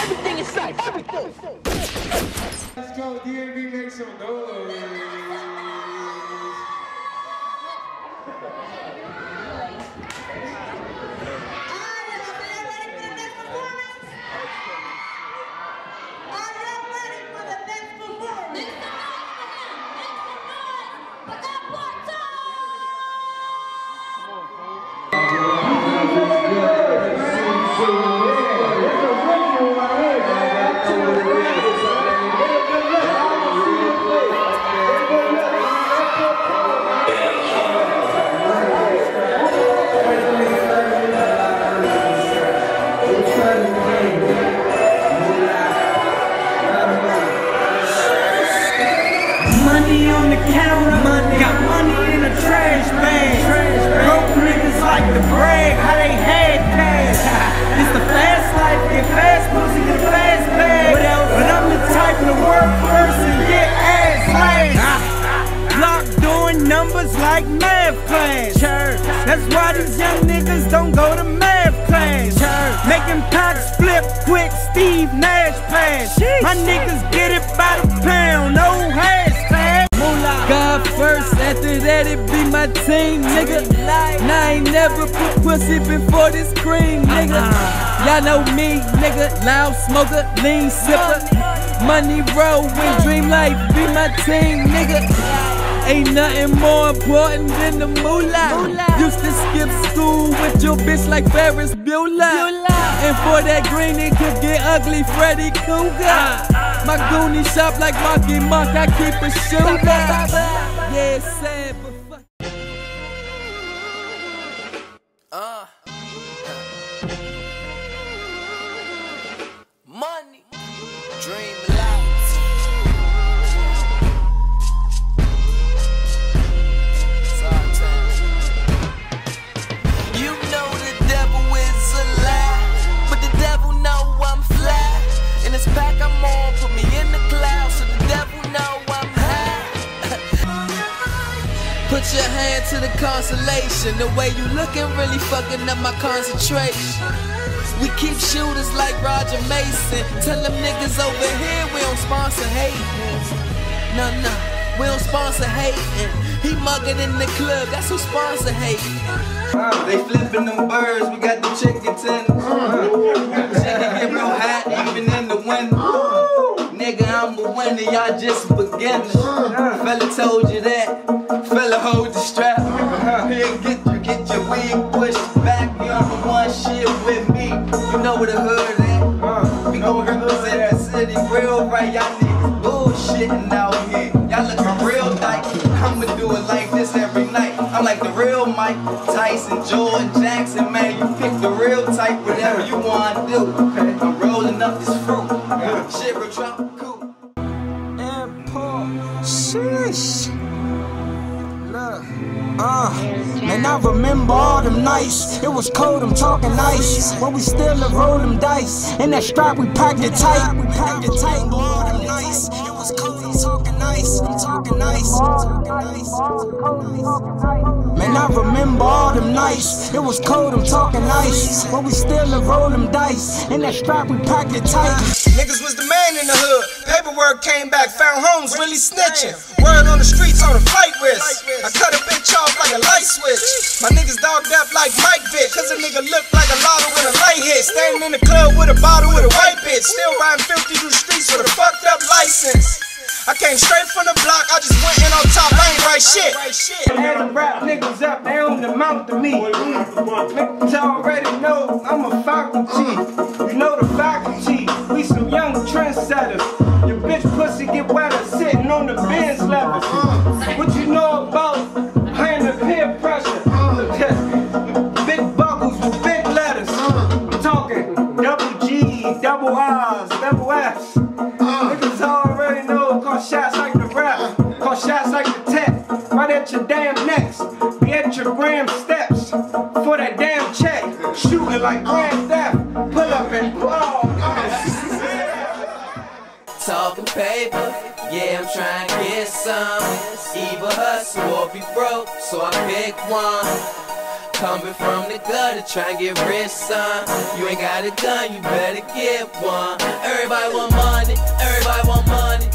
Everything is safe. Everything. Let's go, DMV, make some noise. My niggas get it by the pound, no hashtag. God first, after that it be my team, nigga. And I ain't never put pussy before this cream, nigga. Uh-huh. Y'all know me, nigga. Loud smoker, lean sipper. Moneyrow when dream life be my team, nigga. Ain't nothing more important than the moolah. Used to skip school with your bitch like Ferris Bueller. And for that green, it could get ugly, Freddy Krueger. My goonie shop like Monkey Monk, I keep a shooter. Yeah, sad, but fuck. Uh. Put your hand to the consolation. The way you looking really fucking up my concentration. We keep shooters like Roger Mason. Tell them niggas over here we don't sponsor hating. No, no, we don't sponsor hating. He mugging in the club, that's who sponsor hating. They flipping them birds, we got the chicken tenders. Chicken mm. I'm a winner, y'all just beginners. Fella told you that. Fella hold the strap. Here, get you, get your wig pushed back. You on the one shit with me. You know where the hood at. We gon' represent the city real right. Y'all niggas bullshitting out here. Y'all looking real dyke. I'ma do it like this every night. I'm like the real Mike Tyson, Jordan Jackson, man. You pick the real type, whatever you wanna do. I'm rolling up this fruit. Shit, real tropical. Sheesh. Look. Uh, man, I remember all them nights. It was cold, I'm talking ice. But we still roll them dice. In that strap, we packed it tight. We packed it tight, all them nights. Talking ice. I'm talking ice. I'm talking ice. Man, I remember all them nights. It was cold, I'm talking ice. But we still roll them dice. In that strap, we packed it tight. Niggas was the man in the hood. Paperwork came back, found homes really snitching. Word on the streets on a flight risk. I cut a bitch off like a light switch. My niggas dogged up like Mike Vick. Cause a nigga looked like a lotto with a light hit. Standing in the club with a bottle with a white bitch. Still riding filthy through the streets with a fucked up license. I came straight from the block, I just went in on top, I ain't write shit. And the rap niggas up, they on the mount to me. Niggas already know I'm a faculty. You know the faculty, we some young trendsetters. Your bitch pussy get wetter sitting on the Benz levels. What you know about handling peer pressure? Big buckles with big letters. I'm talking double G, double R's, double F's. Damn be at your gram steps, for that damn check, shooting like grand theft, pull up and blow. Talking paper, yeah, I'm trying to get some. Either hustle or be broke, so I pick one. Coming from the gutter, try to get rich, son. You ain't got a gun, you better get one. Everybody want money, everybody want money.